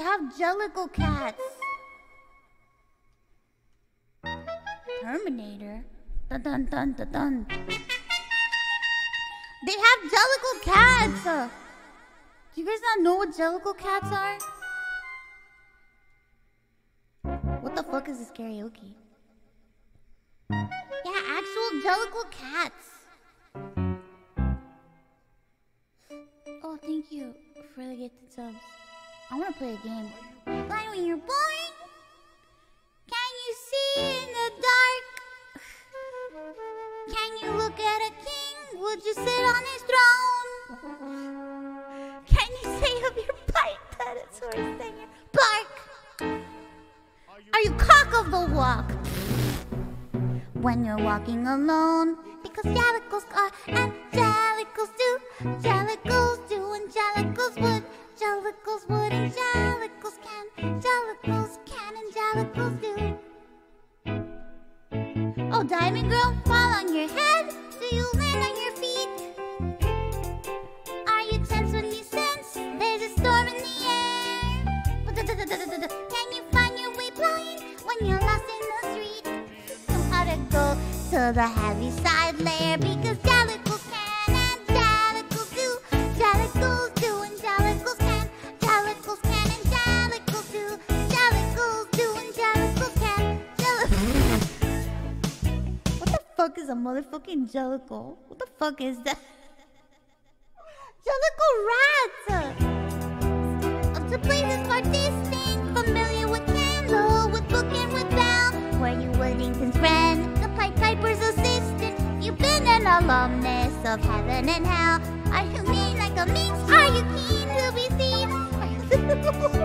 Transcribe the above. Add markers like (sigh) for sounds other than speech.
have Jellicle cats. Terminator? Dun dun dun dun dun. They have Jellicle cats! Do you guys not know what Jellicle cats are? What the fuck is this karaoke? Yeah, actual Jellicle cats. Oh, thank you for the gifted subs. I wanna play a game. Like when you're born, can you see in the dark? Can you look at a king? Would you sit on his throne? Can you say of your pipe that it's sort of singer? Bark! Are you cock of the walk? When you're walking alone, because jellicles are and jellicles do, jellicles would and jellicles can, jellicles can and jellicles do. Oh, diamond girl, fall on your head. Do you land on your feet? Are you tense when you sense there's a storm in the air? Can you find your way blind when you're lost in the street? Know how to go to the heavy side layer because jellicles fuck is a motherfucking jellicle? What the fuck is that? Jellicle rats! To play this part distinct, familiar with Candle, with Book and with Bell. Were you Whittington's friend, the Pied Piper's assistant? You've been an alumnus of heaven and hell. Are you mean like a minx? Are you keen to be seen? (laughs) (laughs)